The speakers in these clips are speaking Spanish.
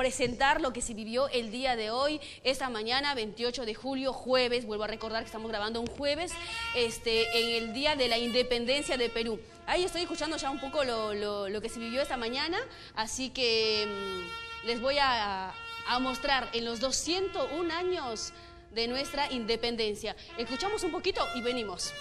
presentar lo que se vivió el día de hoy, esta mañana, 28 de julio, jueves, vuelvo a recordar que estamos grabando un jueves, este, en el Día de la Independencia de Perú. Ahí estoy escuchando ya un poco lo, que se vivió esta mañana, así que mm, les voy a, a mostrar en los 201 años de nuestra independencia. Escuchamos un poquito y venimos.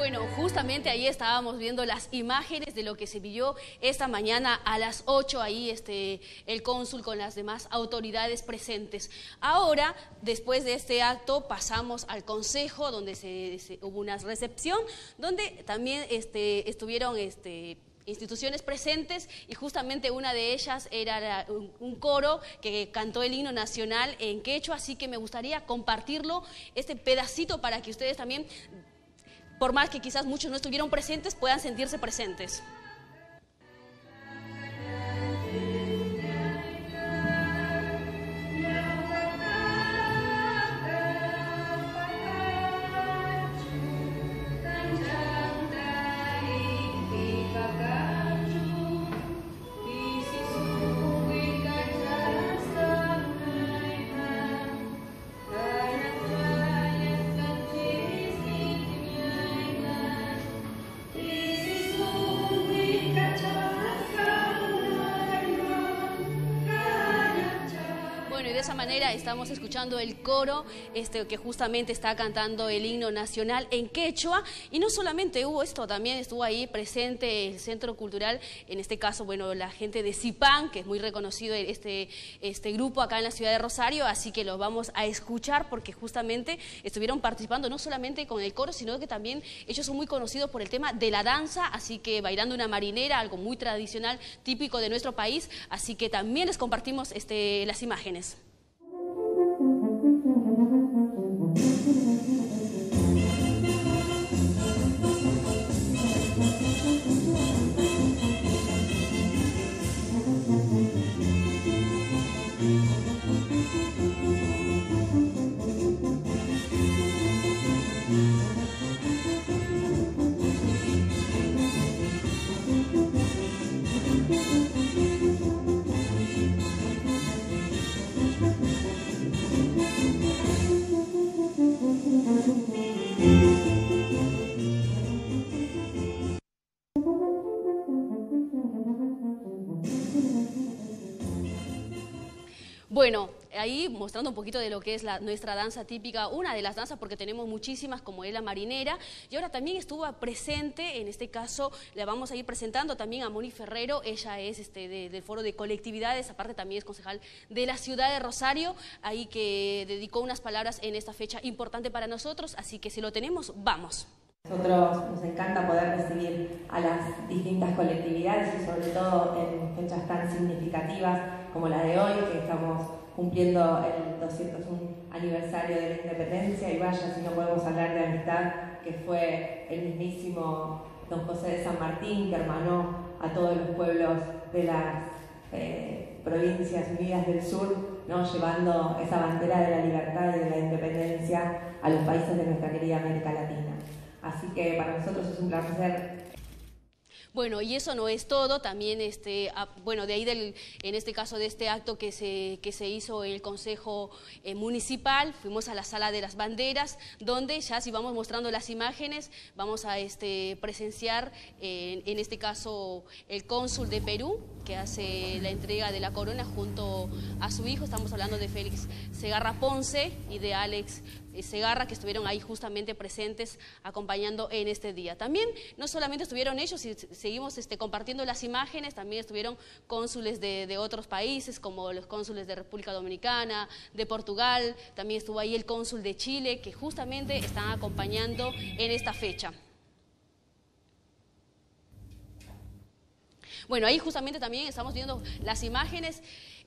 Bueno, justamente ahí estábamos viendo las imágenes de lo que se vivió esta mañana a las 8, ahí este, el cónsul con las demás autoridades presentes. Ahora, después de este acto, pasamos al consejo, donde se, hubo una recepción, donde también este, estuvieron... Este, instituciones presentes y justamente una de ellas era un, coro que cantó el himno nacional en quechua, así que me gustaría compartirlo, este pedacito para que ustedes también por más que quizás muchos no estuvieron presentes, puedan sentirse presentes. Estamos escuchando el coro este, que justamente está cantando el himno nacional en quechua. Y no solamente hubo esto, también estuvo ahí presente el Centro Cultural, en este caso, bueno, la gente de Zipán, que es muy reconocido este, este grupo acá en la ciudad de Rosario, así que lo vamos a escuchar porque justamente estuvieron participando no solamente con el coro, sino que también ellos son muy conocidos por el tema de la danza, así que bailando una marinera, algo muy tradicional, típico de nuestro país, así que también les compartimos este, las imágenes. Mostrando un poquito de lo que es la, nuestra danza típica, una de las danzas porque tenemos muchísimas como es la marinera y ahora también estuvo presente, en este caso le vamos a ir presentando también a Moni Ferrero, ella es este, del foro de colectividades, aparte también es concejal de la ciudad de Rosario, ahí que dedicó unas palabras en esta fecha importante para nosotros, así que si lo tenemos, vamos. Nosotros nos encanta poder recibir a las distintas colectividades y sobre todo en fechas tan significativas como la de hoy, que estamos cumpliendo el 201 aniversario de la independencia y vaya si no podemos hablar de amistad, que fue el mismísimo don José de San Martín que hermanó a todos los pueblos de las eh, provincias unidas del sur, ¿no? llevando esa bandera de la libertad y de la independencia a los países de nuestra querida América Latina. Así que para nosotros es un placer bueno, y eso no es todo, también, este, bueno, de ahí, del, en este caso de este acto que se, que se hizo el Consejo eh, Municipal, fuimos a la Sala de las Banderas, donde ya si vamos mostrando las imágenes, vamos a este, presenciar, en este caso, el cónsul de Perú, que hace la entrega de la corona junto a su hijo, estamos hablando de Félix Segarra Ponce y de Alex eh, Segarra que estuvieron ahí justamente presentes acompañando en este día. También no solamente estuvieron ellos, y seguimos este, compartiendo las imágenes, también estuvieron cónsules de, de, otros países como los cónsules de República Dominicana, de Portugal, también estuvo ahí el cónsul de Chile que justamente están acompañando en esta fecha. Bueno, ahí justamente también estamos viendo las imágenes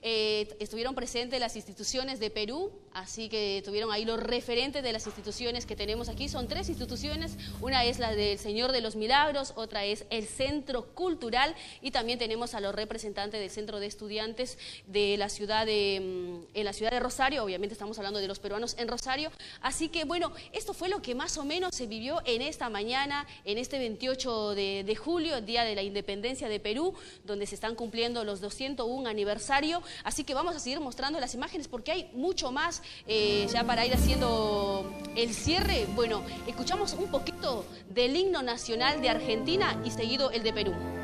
eh, estuvieron presentes las instituciones de Perú, así que tuvieron ahí los referentes de las instituciones que tenemos aquí. Son tres instituciones, una es la del Señor de los Milagros, otra es el Centro Cultural y también tenemos a los representantes del Centro de Estudiantes de la ciudad de, mm, en la ciudad de Rosario, obviamente estamos hablando de los peruanos en Rosario. Así que bueno, esto fue lo que más o menos se vivió en esta mañana, en este 28 de, de julio, Día de la Independencia de Perú, donde se están cumpliendo los 201 aniversario. Así que vamos a seguir mostrando las imágenes porque hay mucho más eh, ya para ir haciendo el cierre. Bueno, escuchamos un poquito del himno nacional de Argentina y seguido el de Perú.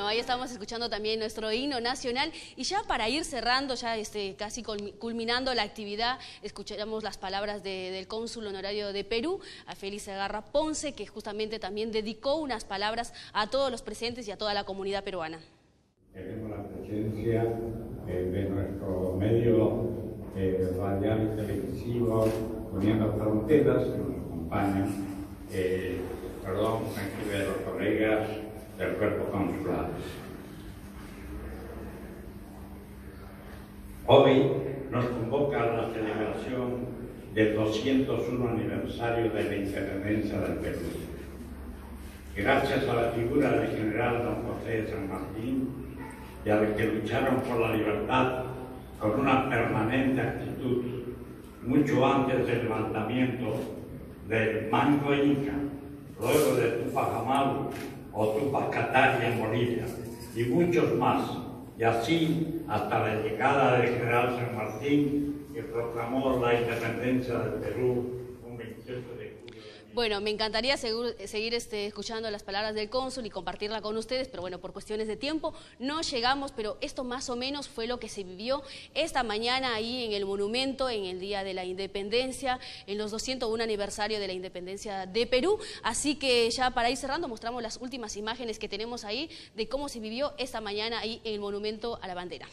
Bueno, ahí estamos escuchando también nuestro himno nacional. Y ya para ir cerrando, ya este, casi culminando la actividad, escuchamos las palabras del cónsul honorario de Perú, a Félix Agarra Ponce, que justamente también dedicó unas palabras a todos los presentes y a toda la comunidad peruana. Tenemos la presencia eh, de nuestro medio eh, radial televisivo Uniendo Fronteras, que nos acompañan, eh, perdón, aquí de los colegas del cuerpo consular. Hoy nos convoca a la celebración del 201 aniversario de la independencia del Perú. Gracias a la figura del general don José de San Martín y a los que lucharon por la libertad con una permanente actitud, mucho antes del levantamiento del Manco Inca, luego de Tupac Amaru o Tupac Katari en Bolivia, y muchos más, y así hasta la llegada del general San Martín, que proclamó la independencia del Perú un 28 de bueno, me encantaría seguir este, escuchando las palabras del cónsul y compartirla con ustedes, pero bueno, por cuestiones de tiempo no llegamos, pero esto más o menos fue lo que se vivió esta mañana ahí en el monumento, en el Día de la Independencia, en los 201 aniversario de la independencia de Perú. Así que ya para ir cerrando mostramos las últimas imágenes que tenemos ahí de cómo se vivió esta mañana ahí en el monumento a la bandera.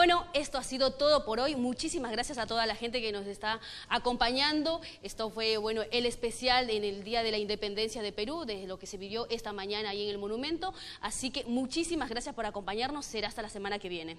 Bueno, esto ha sido todo por hoy. Muchísimas gracias a toda la gente que nos está acompañando. Esto fue, bueno, el especial en el Día de la Independencia de Perú, de lo que se vivió esta mañana ahí en el monumento. Así que muchísimas gracias por acompañarnos. Será hasta la semana que viene.